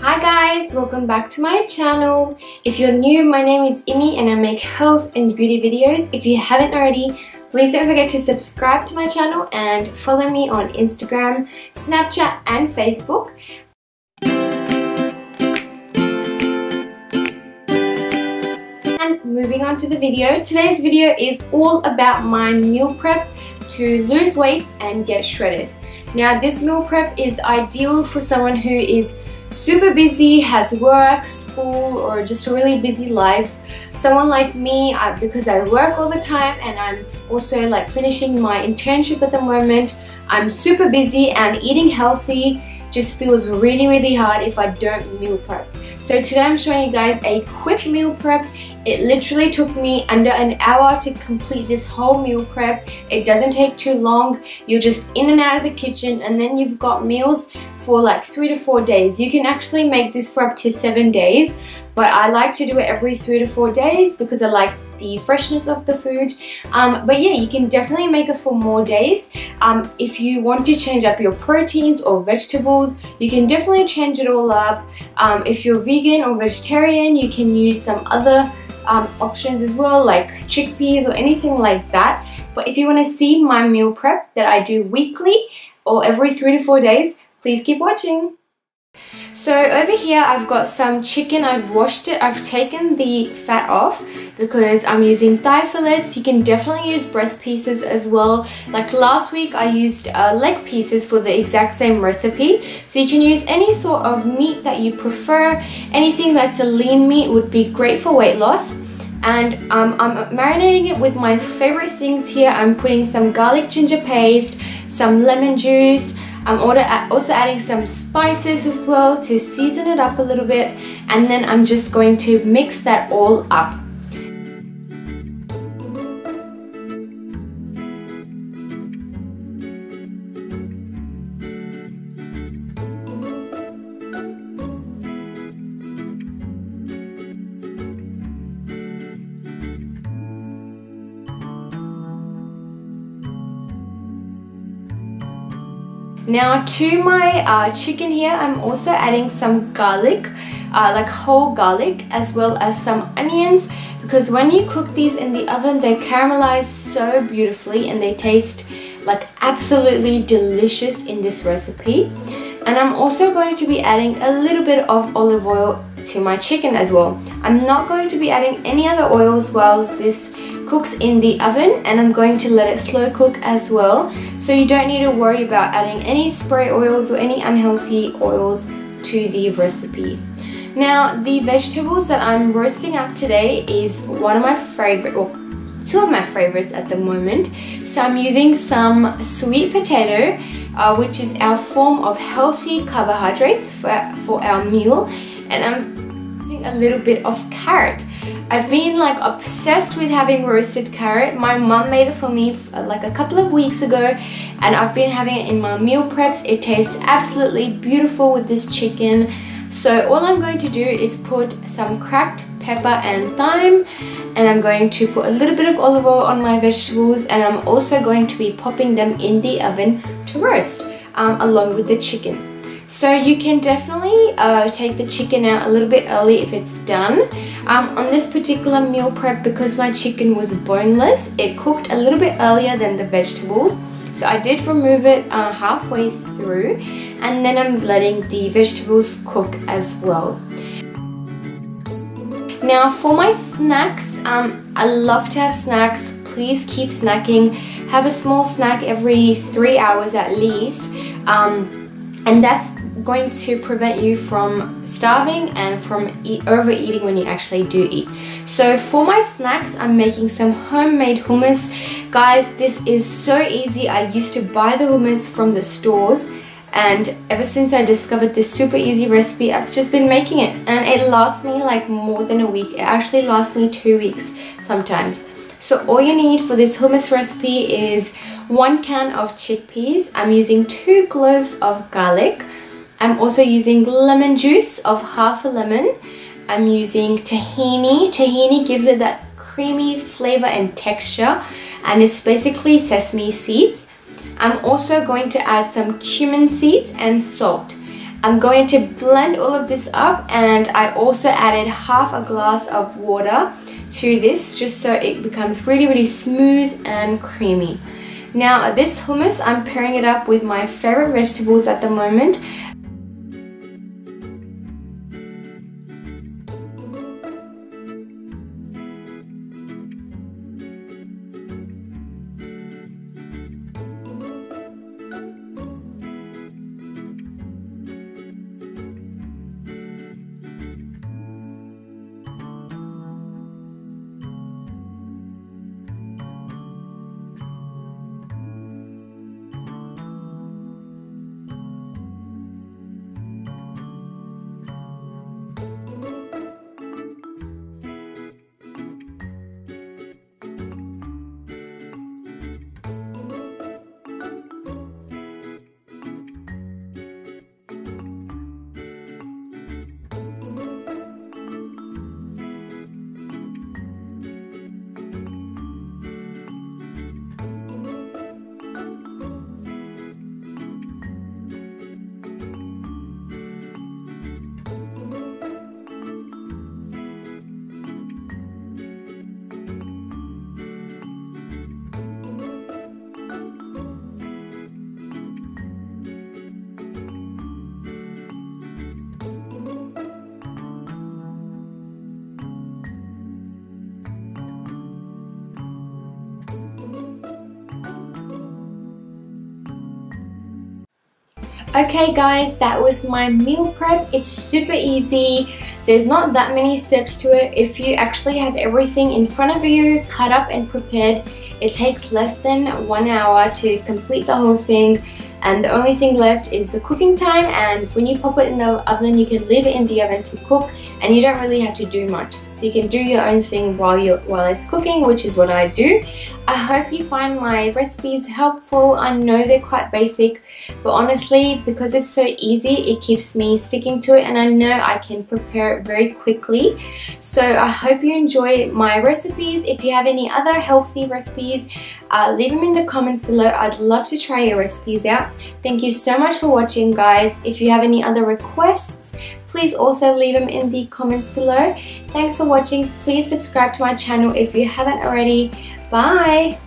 Hi guys, welcome back to my channel. If you're new, my name is Immy and I make health and beauty videos. If you haven't already, please don't forget to subscribe to my channel and follow me on Instagram, Snapchat and Facebook. And moving on to the video, today's video is all about my meal prep to lose weight and get shredded. Now this meal prep is ideal for someone who is super busy, has work, school, or just a really busy life. Someone like me, I, because I work all the time and I'm also like finishing my internship at the moment, I'm super busy and eating healthy just feels really really hard if I don't meal prep. So today I'm showing you guys a quick meal prep. It literally took me under an hour to complete this whole meal prep. It doesn't take too long. You're just in and out of the kitchen and then you've got meals for like three to four days. You can actually make this for up to seven days, but I like to do it every three to four days because I like the freshness of the food. Um, but yeah, you can definitely make it for more days. Um, if you want to change up your proteins or vegetables, you can definitely change it all up. Um, if you're vegan or vegetarian, you can use some other um, options as well like chickpeas or anything like that. But if you want to see my meal prep that I do weekly or every three to four days, Please keep watching. So over here I've got some chicken, I've washed it, I've taken the fat off because I'm using thigh fillets. You can definitely use breast pieces as well. Like last week I used uh, leg pieces for the exact same recipe. So you can use any sort of meat that you prefer. Anything that's a lean meat would be great for weight loss and um, I'm marinating it with my favorite things here. I'm putting some garlic ginger paste, some lemon juice, I'm uh, also adding some spices as well to season it up a little bit and then I'm just going to mix that all up. Now to my uh, chicken here, I'm also adding some garlic, uh, like whole garlic, as well as some onions because when you cook these in the oven, they caramelize so beautifully and they taste like absolutely delicious in this recipe. And I'm also going to be adding a little bit of olive oil to my chicken as well. I'm not going to be adding any other oils whilst this cooks in the oven and I'm going to let it slow cook as well so you don't need to worry about adding any spray oils or any unhealthy oils to the recipe. Now the vegetables that I'm roasting up today is one of my favorite, or two of my favorites at the moment. So I'm using some sweet potato uh, which is our form of healthy carbohydrates for, for our meal and I'm using a little bit of carrot. I've been like obsessed with having roasted carrot. My mum made it for me like a couple of weeks ago and I've been having it in my meal preps. It tastes absolutely beautiful with this chicken. So all I'm going to do is put some cracked pepper and thyme and I'm going to put a little bit of olive oil on my vegetables and I'm also going to be popping them in the oven to roast um, along with the chicken. So you can definitely uh, take the chicken out a little bit early if it's done. Um, on this particular meal prep, because my chicken was boneless, it cooked a little bit earlier than the vegetables. So I did remove it uh, halfway through and then I'm letting the vegetables cook as well. Now for my snacks, um, I love to have snacks. Please keep snacking. Have a small snack every three hours at least. Um, and that's going to prevent you from starving and from eat, overeating when you actually do eat. So for my snacks, I'm making some homemade hummus. Guys, this is so easy. I used to buy the hummus from the stores and ever since I discovered this super easy recipe, I've just been making it and it lasts me like more than a week. It actually lasts me two weeks sometimes. So all you need for this hummus recipe is one can of chickpeas. I'm using two cloves of garlic, I'm also using lemon juice of half a lemon. I'm using tahini. Tahini gives it that creamy flavor and texture and it's basically sesame seeds. I'm also going to add some cumin seeds and salt. I'm going to blend all of this up and I also added half a glass of water to this just so it becomes really really smooth and creamy. Now this hummus I'm pairing it up with my favorite vegetables at the moment Okay guys, that was my meal prep. It's super easy. There's not that many steps to it. If you actually have everything in front of you, cut up and prepared, it takes less than one hour to complete the whole thing and the only thing left is the cooking time and when you pop it in the oven you can leave it in the oven to cook and you don't really have to do much so you can do your own thing while you while it's cooking which is what I do I hope you find my recipes helpful. I know they're quite basic, but honestly, because it's so easy, it keeps me sticking to it and I know I can prepare it very quickly. So I hope you enjoy my recipes. If you have any other healthy recipes, uh, leave them in the comments below. I'd love to try your recipes out. Thank you so much for watching, guys. If you have any other requests, please also leave them in the comments below. Thanks for watching. Please subscribe to my channel if you haven't already. Bye!